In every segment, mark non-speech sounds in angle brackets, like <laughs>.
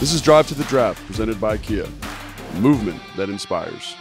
This is Drive to the Draft, presented by Kia. Movement that inspires.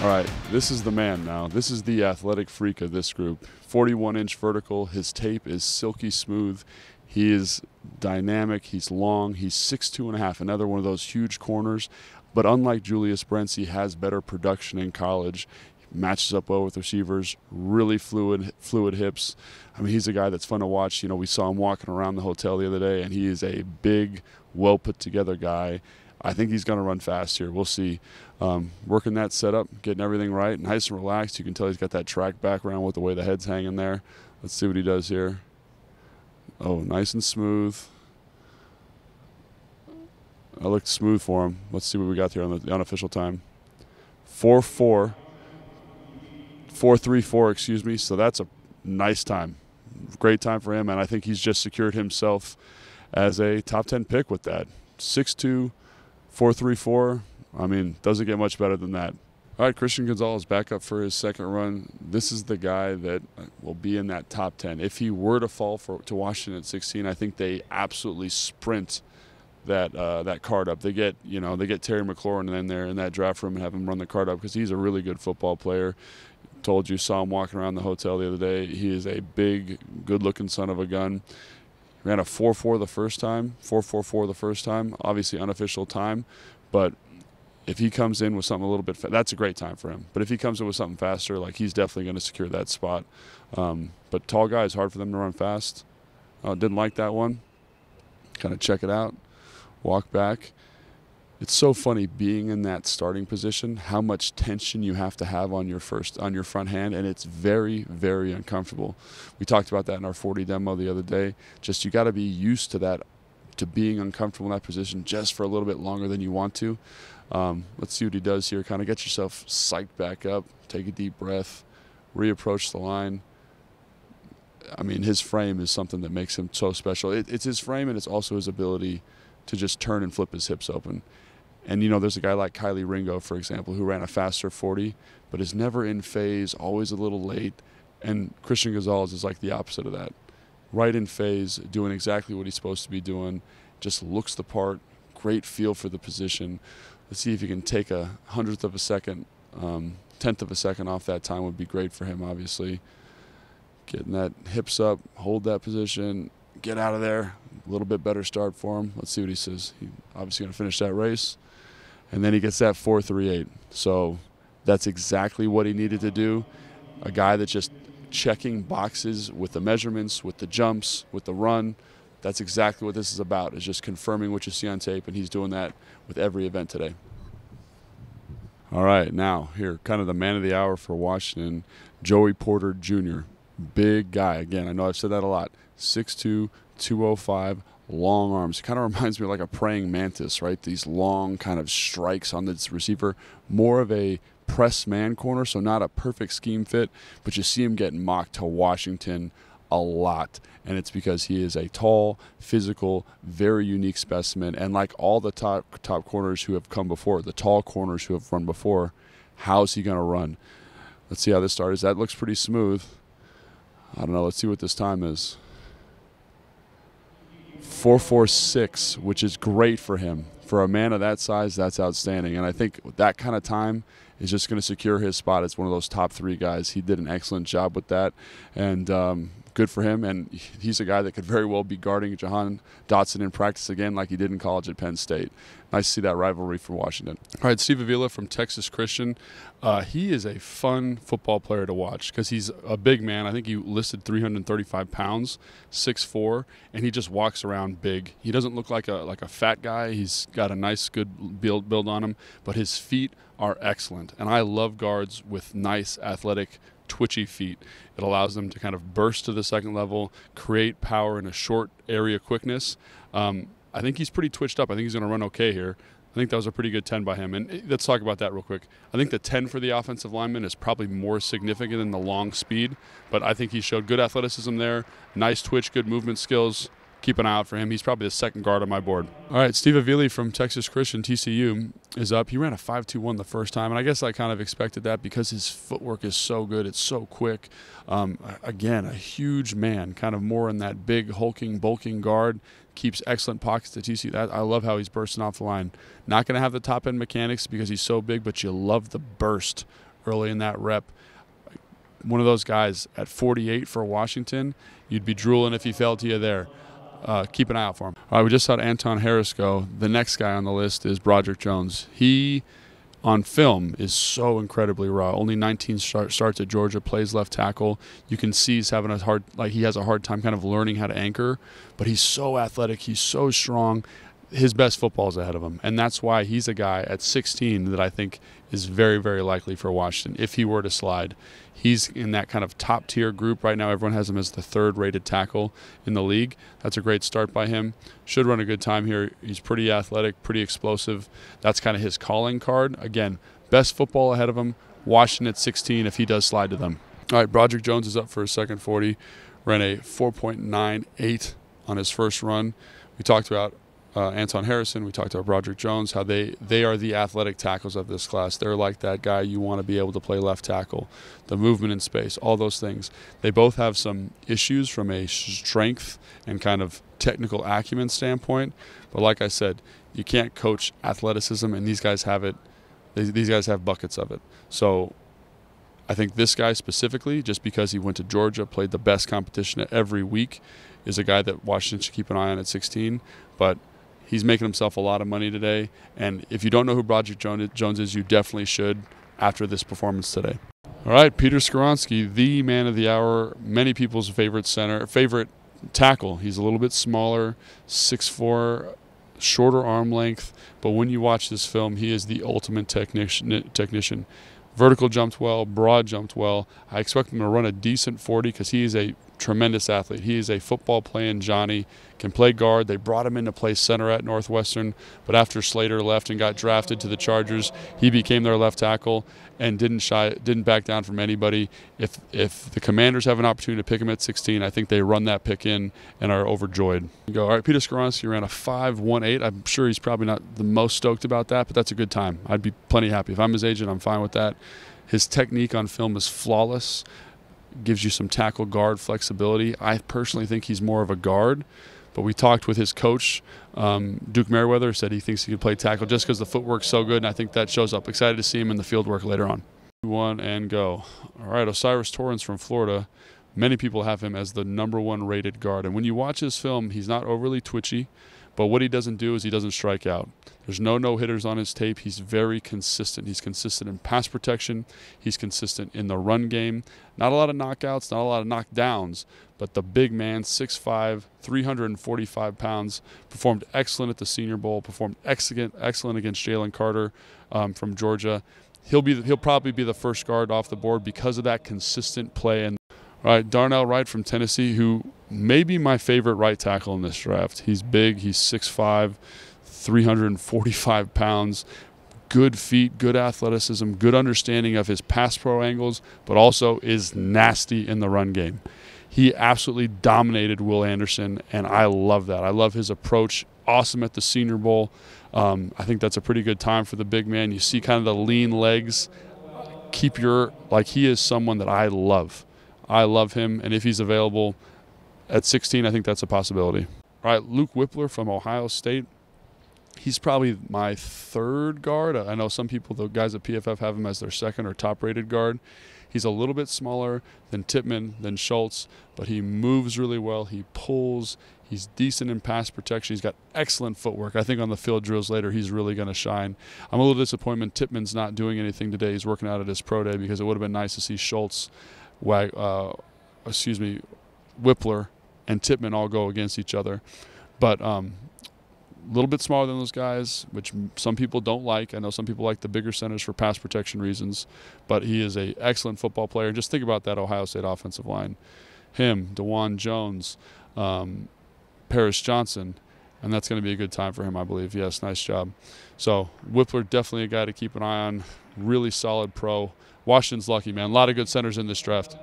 All right, this is the man now. This is the athletic freak of this group. 41 inch vertical. His tape is silky smooth. He is dynamic. He's long. He's six two and a half. Another one of those huge corners. But unlike Julius Brents, he has better production in college. He matches up well with receivers. Really fluid, fluid hips. I mean, he's a guy that's fun to watch. You know, we saw him walking around the hotel the other day, and he is a big, well put together guy. I think he's going to run fast here. We'll see. Um, working that setup, getting everything right, nice and relaxed. You can tell he's got that track background with the way the head's hanging there. Let's see what he does here. Oh, nice and smooth. I looked smooth for him. Let's see what we got here on the unofficial time. 4 4. 4 3 4, excuse me. So that's a nice time. Great time for him, and I think he's just secured himself as a top 10 pick with that. 6'2, Four three four. I mean, doesn't get much better than that. All right, Christian Gonzalez back up for his second run. This is the guy that will be in that top 10. If he were to fall for, to Washington at 16, I think they absolutely sprint that uh, that card up. They get you know they get Terry McLaurin in there in that draft room and have him run the card up because he's a really good football player. Told you, saw him walking around the hotel the other day. He is a big, good-looking son of a gun. Ran a 4-4 the first time, 4-4-4 the first time. Obviously unofficial time, but if he comes in with something a little bit, fa- that's a great time for him. But if he comes in with something faster, like he's definitely going to secure that spot. Um, but tall guys, hard for them to run fast. Uh, didn't like that one. Kind of check it out, walk back. It's so funny being in that starting position, how much tension you have to have on your first on your front hand, and it's very, very uncomfortable. We talked about that in our 40 demo the other day. Just you got to be used to that, to being uncomfortable in that position just for a little bit longer than you want to. Um, let's see what he does here. Kind of get yourself psyched back up. Take a deep breath. Reapproach the line. I mean, his frame is something that makes him so special. It, it's his frame, and it's also his ability to just turn and flip his hips open. And you know, there's a guy like Kelee Ringo, for example, who ran a faster 40, but is never in phase, always a little late. And Christian Gonzalez is like the opposite of that. Right in phase, doing exactly what he's supposed to be doing, just looks the part, great feel for the position. Let's see if he can take a hundredth of a second, um, tenth of a second off that time would be great for him, obviously. Getting that hips up, hold that position, get out of there. A little bit better start for him. Let's see what he says. He obviously going to finish that race and then he gets that 438. So that's exactly what he needed to do. A guy that's just checking boxes with the measurements, with the jumps, with the run. That's exactly what this is about, is just confirming what you see on tape, and he's doing that with every event today. All right, now here, kind of the man of the hour for Washington, Joey Porter Jr. Big guy. Again, I know I've said that a lot. 6'2, 205, long arms. It kind of reminds me of like a praying mantis, right? These long kind of strikes on this receiver. More of a press man corner, so not a perfect scheme fit, but you see him getting mocked to Washington a lot. And it's because he is a tall, physical, very unique specimen. And like all the top top corners who have come before, the tall corners who have run before, how's he going to run? Let's see how this starts. That looks pretty smooth. I don't know. Let's see what this time is. 446, which is great for him. For a man of that size, that's outstanding. And I think that kind of time is just going to secure his spot as one of those top three guys. He did an excellent job with that. And um, good for him. And <laughs> he's a guy that could very well be guarding Jahan Dotson in practice again, like he did in college at Penn State. Nice to see that rivalry for Washington. All right, Steve Avila from Texas Christian. Uh, he is a fun football player to watch because he's a big man. I think he listed 335 pounds, 6'4", and he just walks around big. He doesn't look like a like a fat guy. He's got a nice, good build build on him, but his feet are excellent. And I love guards with nice, athletic twitchy feet. It allows them to kind of burst to the second level, create power in a short area quickness. Um, I think he's pretty twitched up. I think he's going to run okay here. I think that was a pretty good 10 by him. And eh, let's talk about that real quick. I think the 10 for the offensive lineman is probably more significant than the long speed, but I think he showed good athleticism there, nice twitch, good movement skills. Keep an eye out for him. He's probably the second guard on my board. All right, Steve Avila from Texas Christian TCU is up. He ran a 5.21 the first time, and I guess I kind of expected that because his footwork is so good. It's so quick. Um, again, a huge man, kind of more in that big, hulking, bulking guard. Keeps excellent pockets to TCU. I love how he's bursting off the line. Not going to have the top end mechanics because he's so big, but you love the burst early in that rep one of those guys at 48 for Washington, you'd be drooling if he fell to you there. Uh, keep an eye out for him. All right, we just saw Anton Harris go. The next guy on the list is Broderick Jones. He, on film, is so incredibly raw. Only 19 start, starts at Georgia, plays left tackle. You can see he's having a hard, like he has a hard time kind of learning how to anchor, but he's so athletic. He's so strong his best football is ahead of him. And that's why he's a guy at 16 that I think is very, very likely for Washington if he were to slide. He's in that kind of top tier group right now. Everyone has him as the third rated tackle in the league. That's a great start by him. Should run a good time here. He's pretty athletic, pretty explosive. That's kind of his calling card. Again, best football ahead of him. Washington at 16 if he does slide to them. All right, Broderick Jones is up for a second 40. Ran a 4.98 on his first run. We talked about uh, Anton Harrison, we talked about Broderick Jones, how they, they are the athletic tackles of this class. They're like that guy you want to be able to play left tackle, the movement in space, all those things. They both have some issues from a strength and kind of technical acumen standpoint, but like I said, you can't coach athleticism, and these guys have it. These guys have buckets of it. So I think this guy specifically, just because he went to Georgia, played the best competition every week, is a guy that Washington should keep an eye on at 16. But He's making himself a lot of money today. And if you don't know who Broderick Jones is, you definitely should after this performance today. All right, Peter Skoronski, the man of the hour, many people's favorite center, favorite tackle. He's a little bit smaller, 6'4", shorter arm length, but when you watch this film, he is the ultimate technician. technician. Vertical jumped well, broad jumped well. I expect him to run a decent 40 because he is a tremendous athlete. He is a football playing Johnny, can play guard. They brought him in to play center at Northwestern, but after Slater left and got drafted to the Chargers, he became their left tackle and didn't shy, didn't back down from anybody. If if the Commanders have an opportunity to pick him at 16, I think they run that pick in and are overjoyed. You go, all right, Peter Skoronski ran a 5.18. I'm sure he's probably not the most stoked about that, but that's a good time. I'd be plenty happy. If I'm his agent, I'm fine with that. His technique on film is flawless gives you some tackle guard flexibility. I personally think he's more of a guard, but we talked with his coach, um, Duke Manyweather, said he thinks he could play tackle just because the footwork's so good, and I think that shows up. Excited to see him in the field work later on. One and go. All right, O'Cyrus Torrence from Florida. Many people have him as the number one rated guard, and when you watch his film, he's not overly twitchy. But what he doesn't do is he doesn't strike out. There's no no hitters on his tape. He's very consistent. He's consistent in pass protection. He's consistent in the run game. Not a lot of knockouts, not a lot of knockdowns, but the big man, 6'5, 345 pounds, performed excellent at the Senior Bowl, performed excellent, excellent against Jalen Carter um, from Georgia. He'll, be, he'll probably be the first guard off the board because of that consistent play and all right, Darnell Wright from Tennessee, who may be my favorite right tackle in this draft. He's big, he's 6'5, 345 pounds, good feet, good athleticism, good understanding of his pass pro angles, but also is nasty in the run game. He absolutely dominated Will Anderson, and I love that. I love his approach. Awesome at the Senior Bowl. Um, I think that's a pretty good time for the big man. You see kind of the lean legs. Keep your, like, he is someone that I love. I love him, and if he's available at 16, I think that's a possibility. All right, Luke Wypler from Ohio State. He's probably my third guard. I know some people, the guys at PFF, have him as their second or top rated guard. He's a little bit smaller than Tippmann, than Schultz, but he moves really well. He pulls. He's decent in pass protection. He's got excellent footwork. I think on the field drills later, he's really going to shine. I'm a little disappointed Tippmann's not doing anything today. He's working out at his pro day because it would have been nice to see Schultz uh, excuse me, Wypler and Tippmann all go against each other. But um, a little bit smaller than those guys, which some people don't like. I know some people like the bigger centers for pass protection reasons, but he is a excellent football player. Just think about that Ohio State offensive line: him, Dawand Jones, um, Paris Johnson, and that's going to be a good time for him, I believe. Yes, nice job. So Wypler definitely a guy to keep an eye on. Really solid pro. Washington's lucky, man. A lot of good centers in this draft.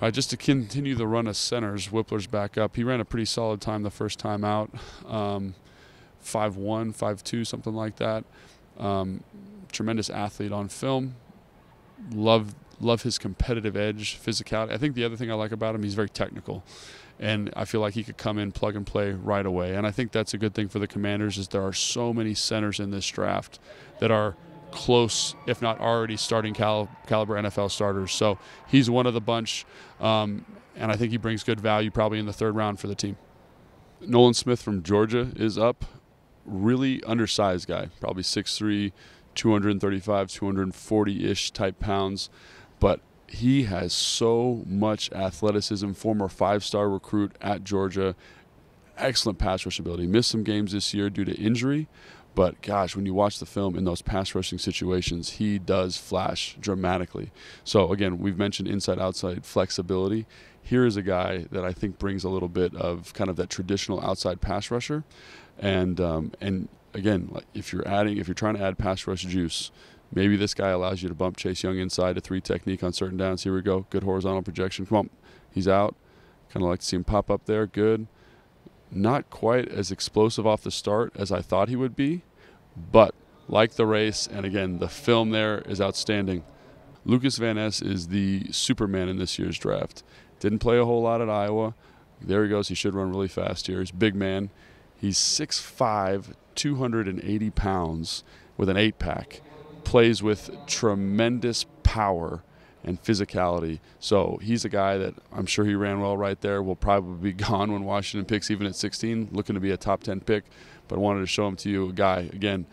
Uh, just to continue the run of centers, Wypler's back up. He ran a pretty solid time the first time out, um, 5'1", 5'2", something like that. Um, tremendous athlete on film. Love love his competitive edge, physicality. I think the other thing I like about him, he's very technical, and I feel like he could come in, plug and play right away. And I think that's a good thing for the Commanders, is there are so many centers in this draft that are close, if not already starting cal- caliber NFL starters. So he's one of the bunch, um, and I think he brings good value probably in the third round for the team. Nolan Smith from Georgia is up. Really undersized guy, probably 6'3, 235, 240 ish type pounds but he has so much athleticism. Former five-star recruit at Georgia, excellent pass rush ability. Missed some games this year due to injury, but gosh, when you watch the film in those pass rushing situations, he does flash dramatically. So again, we've mentioned inside-outside flexibility. Here is a guy that I think brings a little bit of kind of that traditional outside pass rusher, and um, and again, if you're adding, if you're trying to add pass rush juice, Maybe this guy allows you to bump Chase Young inside a three technique on certain downs. Here we go. Good horizontal projection. Come on. He's out. Kind of like to see him pop up there. Good. Not quite as explosive off the start as I thought he would be, but like the race, and again, the film there is outstanding. Lucas Van Ness is the Superman in this year's draft. Didn't play a whole lot at Iowa. There he goes. He should run really fast here. He's big man. He's 6'5, 280 pounds with an eight pack plays with tremendous power and physicality. So he's a guy that I'm sure he ran well right there. Will probably be <laughs> gone when Washington picks, even at 16, looking to be a top 10 pick. But I wanted to show him to you. A guy, again,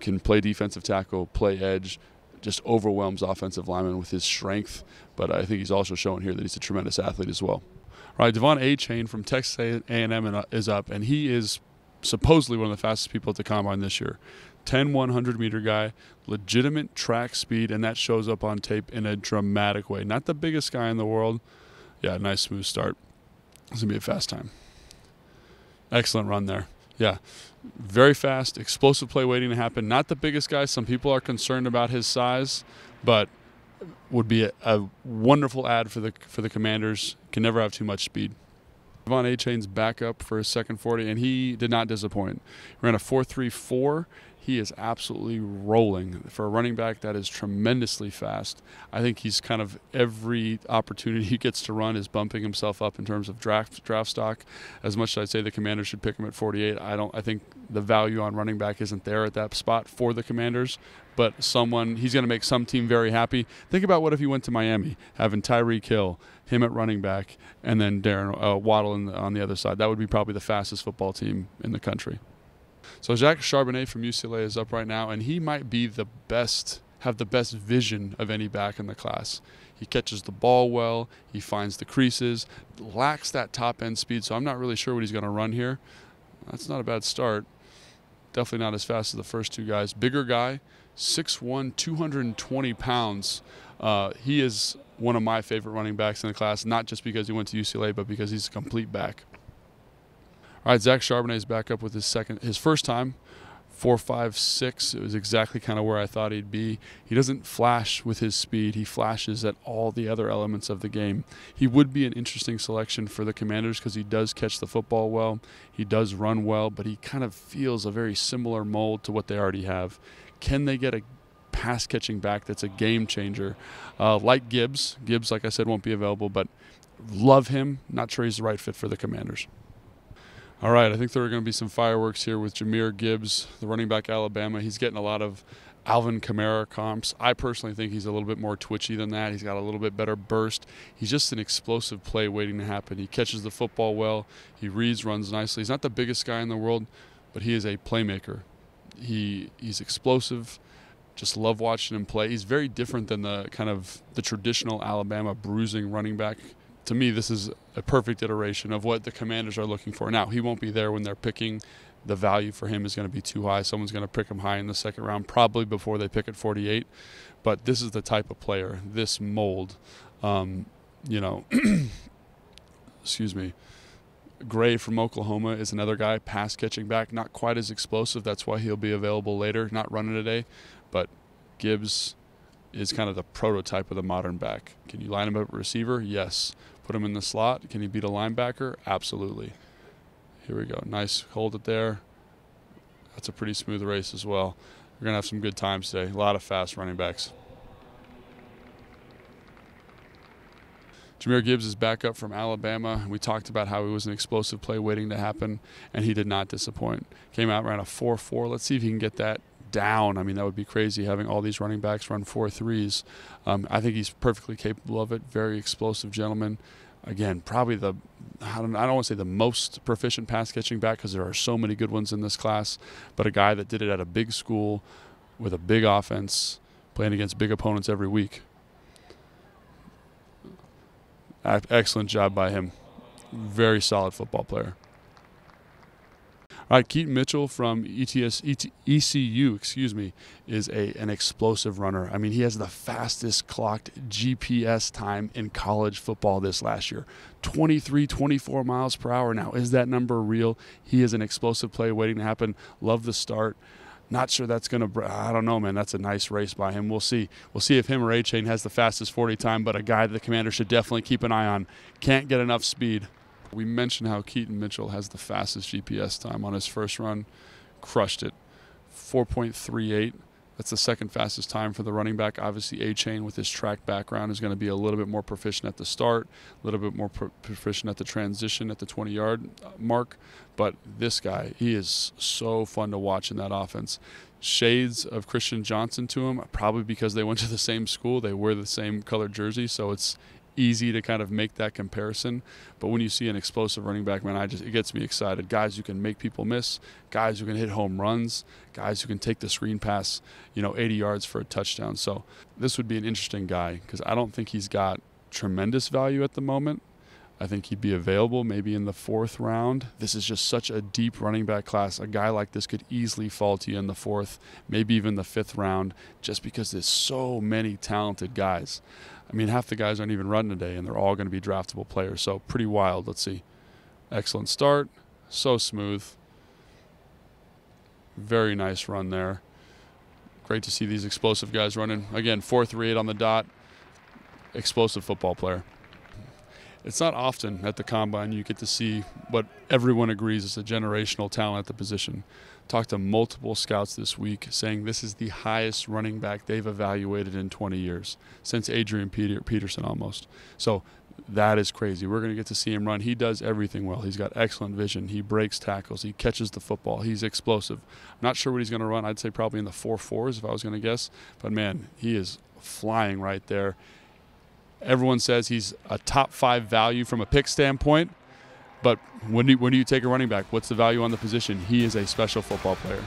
can play defensive tackle, play edge, just overwhelms offensive linemen with his strength. But I think he's also showing here that he's a tremendous athlete as well. All right, De'Von Achane from Texas A&M is up, and he is supposedly one of the fastest people at the combine this year. 10 100 meter guy, legitimate track speed, and that shows up on tape in a dramatic way. Not the biggest guy in the world. Yeah, nice smooth start. It's going to be a fast time. Excellent run there. Yeah, very fast, explosive play waiting to happen. Not the biggest guy. Some people are concerned about his size, but would be a, a wonderful ad for the for the Commanders. Can never have too much speed. De'Von Achane's back up for his second 40, and he did not disappoint. Ran a 4.34 he is absolutely rolling for a running back that is tremendously fast. I think he's kind of every opportunity <laughs> he gets to run is bumping himself up in terms of draft draft stock. As much as I'd say the Commanders should pick him at 48, I don't. I think the value on running back isn't there at that spot for the Commanders. But someone he's going to make some team very happy. Think about what if he went to Miami, having Tyreek Hill, him at running back, and then Darren uh, Waddle the, on the other side. That would be probably the fastest football team in the country. So Zach Charbonnet from UCLA is up right now, and he might be the best, have the best vision of any back in the class. He catches the ball well, he finds the creases, lacks that top end speed, so I'm not really sure what he's going to run here. That's not a bad start. Definitely not as fast as the first two guys. Bigger guy, 6'1, 220 pounds. Uh, he is one of my favorite running backs in the class, not just because he went to UCLA, but because he's a complete back. All right, Zach Charbonnet is back up with his second, his first time, four, five, six. It was exactly kind of where I thought he'd be. He doesn't flash with his speed. He flashes at all the other elements of the game. He would be an interesting selection for the Commanders because he does catch the football well. He does run well, but he kind of feels a very similar mold to what they already have. Can they get a pass catching back that's a game changer? Uh, like Gibbs. Gibbs, like I said, won't be available, but love him. Not sure he's the right fit for the Commanders. All right, I think there are going to be some fireworks here with Jahmyr Gibbs, the running back Alabama. He's getting a lot of Alvin Kamara comps. I personally think he's a little bit more twitchy than that. He's got a little bit better burst. He's just an explosive play waiting to happen. He catches the football well. He reads, runs nicely. He's not the biggest guy in the world, but he is a playmaker. He he's explosive. Just love watching him play. He's very different than the kind of the traditional Alabama bruising running back to me, this is a perfect iteration of what the commanders are looking for. Now, he won't be there when they're picking. The value for him is going to be too high. Someone's going to pick him high in the second round, probably before they pick at 48. But this is the type of player, this mold. Um, you know, <clears throat> excuse me. Gray from Oklahoma is another guy, pass catching back, not quite as explosive. That's why he'll be available later, not running today. But Gibbs, is kind of the prototype of the modern back. Can you line him up receiver? Yes. Put him in the slot. Can he beat a linebacker? Absolutely. Here we go. Nice. Hold it there. That's a pretty smooth race as well. We're going to have some good times today. A lot of fast running backs. Jahmyr Gibbs is back up from Alabama. We talked about how he was an explosive play waiting to happen, and he did not disappoint. Came out ran a 4 4. Let's see if he can get that down. I mean, that would be crazy having all these running backs run four threes. Um, I think he's perfectly capable of it. Very explosive gentleman. Again, probably the I don't, I don't want to say the most proficient pass catching back because there are so many good ones in this class, but a guy that did it at a big school with a big offense, playing against big opponents every week. Excellent job by him. Very solid football player. All right, Keaton Mitchell from ETS, ET, ECU, excuse me, is a an explosive runner. I mean, he has the fastest clocked GPS time in college football this last year. 23, 24 miles per hour. Now, is that number real? He is an explosive play waiting to happen. Love the start. Not sure that's going to. I don't know, man. That's a nice race by him. We'll see. We'll see if him or Achane has the fastest 40 time, but a guy that the commander should definitely keep an eye on. Can't get enough speed. We mentioned how Keaton Mitchell has the fastest GPS time on his first run. Crushed it. 4.38. That's the second fastest time for the running back. Obviously, Achane with his track background is going to be a little bit more proficient at the start, a little bit more pro- proficient at the transition at the 20 yard uh, mark. But this guy, he is so fun to watch in that offense. Shades of Christian Johnson to him, probably because they went to the same school. They wear the same colored jersey, so it's easy to kind of make that comparison. But when you see an explosive running back, man, I just it gets me excited. Guys who can make people miss, guys who can hit home runs, guys who can take the screen pass, you know, 80 yards for a touchdown. So this would be an interesting guy because I don't think he's got tremendous value at the moment. I think he'd be available maybe in the fourth round. This is just such a deep running back class. A guy like this could easily fall to you in the fourth, maybe even the fifth round, just because there's so many talented guys. I mean, half the guys aren't even running today, and they're all going to be draftable players. So pretty wild. Let's see. Excellent start. So smooth. Very nice run there. Great to see these explosive guys running. Again, 4 3 8 on the dot. Explosive football player. It's not often at the combine you get to see what everyone agrees is a generational talent at the position. Talked to multiple scouts this week saying this is the highest running back they've evaluated in 20 years, since Adrian Peter, Peterson almost. So that is crazy. We're going to get to see him run. He does everything well. He's got excellent vision. He breaks tackles. He catches the football. He's explosive. I'm not sure what he's going to run. I'd say probably in the four fours if I was going to guess. But man, he is flying right there. Everyone says he's a top five value from a pick standpoint. But when do, you, when do you take a running back? What's the value on the position? He is a special football player.